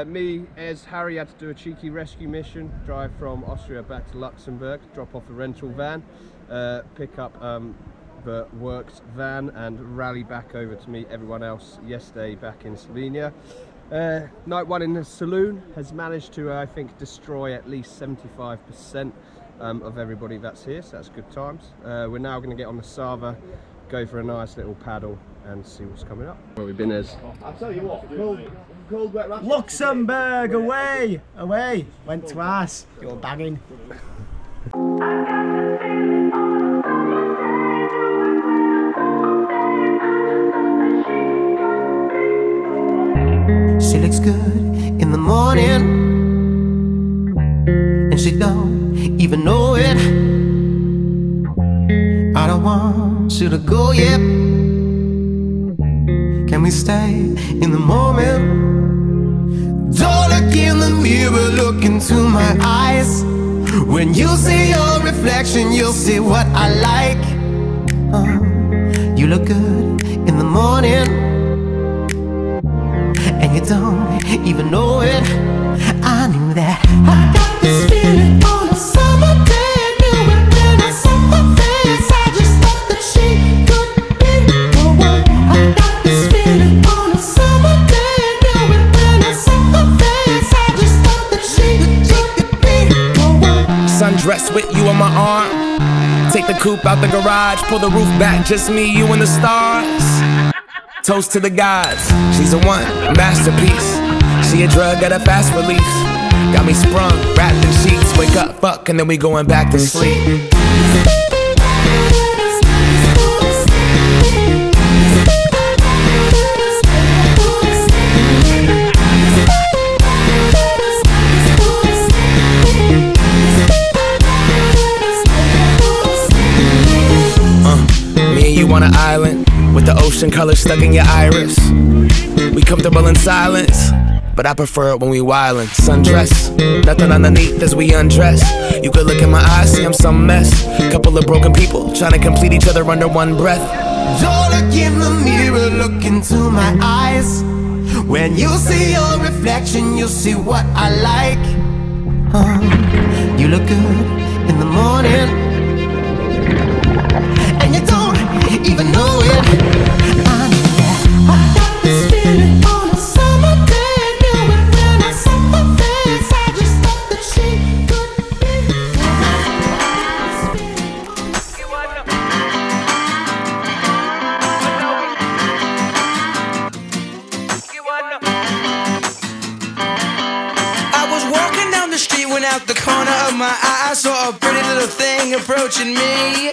Uh, me, as Harry had to do a cheeky rescue mission, drive from Austria back to Luxembourg, drop off a rental van, uh, pick up um, the works van and rally back over to meet everyone else yesterday back in Slovenia. Uh, night one in the saloon has managed to, uh, I think, destroy at least 75% um, of everybody that's here, so that's good times. Uh, we're now going to get on the Sava, go for a nice little paddle and see what's coming up. Where we've been as I'll tell you what, cold, cold wet. Luxembourg away, away. Went to twice. You're banging. She looks good in the morning, and she don't even know it. I don't want you to go yet. Can we stay in the moment? Look in the mirror, look into my eyes. When you see your reflection, you'll see what I like. Uh, you look good in the morning and you don't even know it. I knew that. I got this feeling coupe out the garage, pull the roof back, just me, you, and the stars. Toast to the gods, she's a one, a masterpiece. She a drug at a fast release. Got me sprung, wrapped in sheets. Wake up, fuck, and then we going back to sleep. On an island with the ocean color stuck in your iris. We comfortable in silence, but I prefer it when we wildin'. Sundress, nothing underneath as we undress. You could look in my eyes, see I'm some mess. Couple of broken people trying to complete each other under one breath. Don't look in the mirror, look into my eyes. When you see your reflection, you'll see what I like. Uh, you look good in the morning, even know it. I knew that. I got this feeling on a summer day. Knew it when I saw her face. I just thought that she could be. I was walking down the street when out the corner of my eye I saw a pretty little thing approaching me.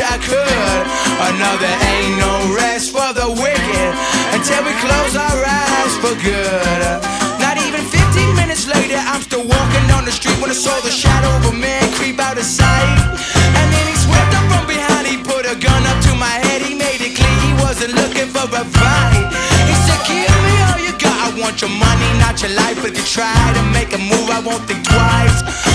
I could. I know there ain't no rest for the wicked until we close our eyes for good. Not even 15 minutes later, I'm still walking down the street when I saw the shadow of a man creep out of sight. And then he swept up from behind, he put a gun up to my head, he made it clear he wasn't looking for a fight. He said, Give me all you got, I want your money, not your life. If you try to make a move, I won't think twice.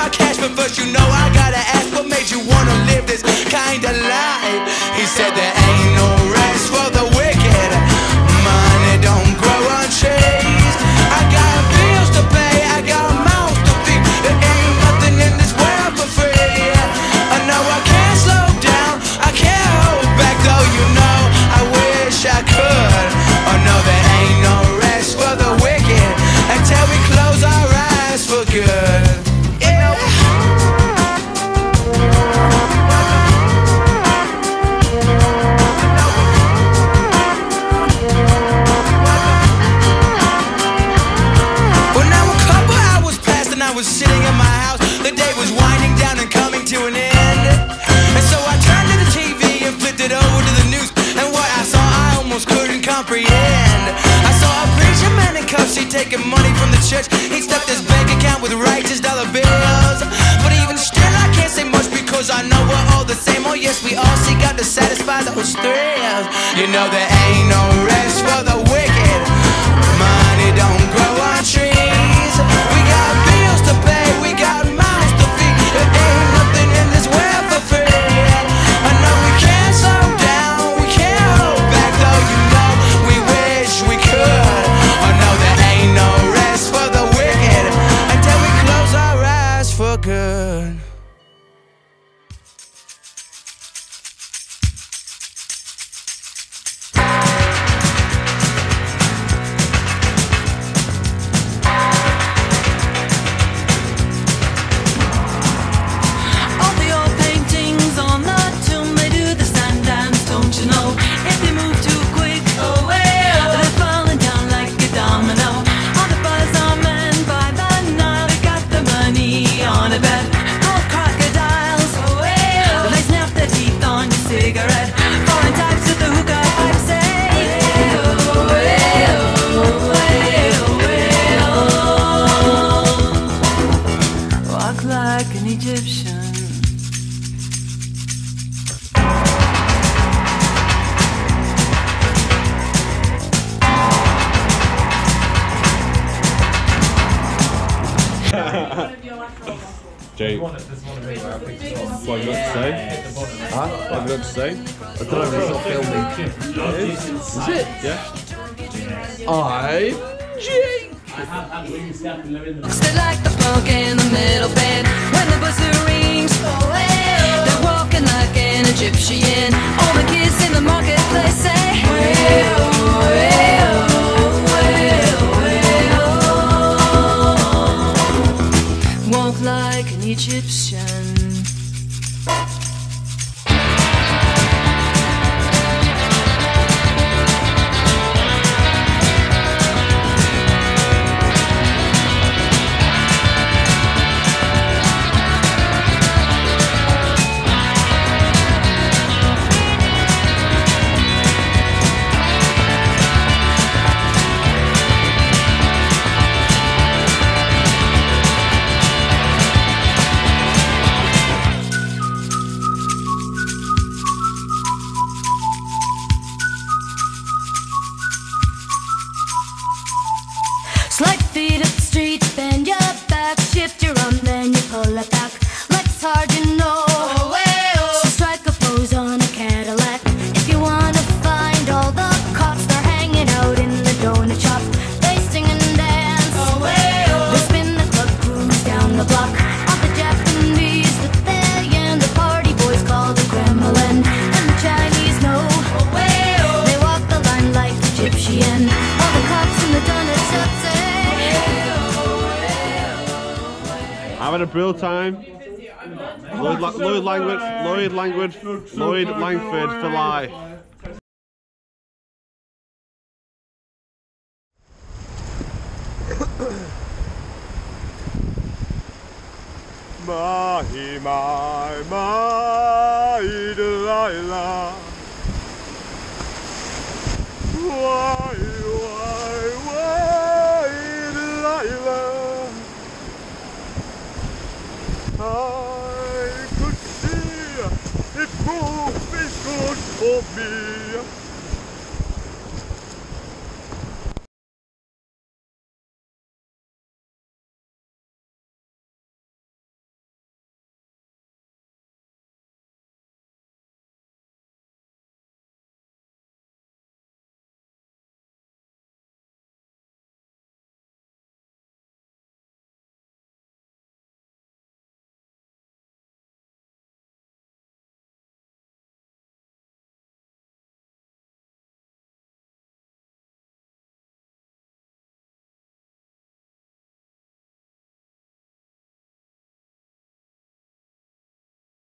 My cash, but first you know I gotta ask what made you wanna live this kind of life. He said, There ain't no taking money from the church. He stuffed his bank account with righteous dollar bills. But even still, I can't say much because I know we're all the same. Oh, yes, we all seek out to satisfy those thrills. You know, there ain't no rest for the Jake. What have you got to say? Huh? What have you got to say? I don't know, it's not filming. Is it? Yeah. I. Stood like the punk in the middle bed brill time. Lloyd, La- Lloyd Langford, Lloyd Langford, Lloyd Langford for life. Mahi mai mai Delilah. Why, I could see it both is good for me.